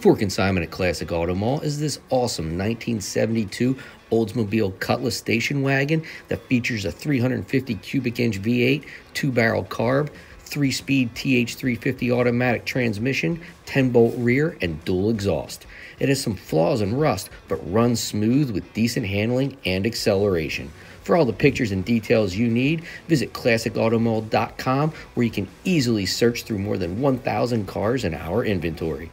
For consignment at Classic Auto Mall is this awesome 1972 Oldsmobile Cutlass station wagon that features a 350 cubic inch V8, two barrel carb, three speed TH350 automatic transmission, 10 bolt rear, and dual exhaust. It has some flaws and rust, but runs smooth with decent handling and acceleration. For all the pictures and details you need, visit classicautomall.com where you can easily search through more than 1,000 cars in our inventory.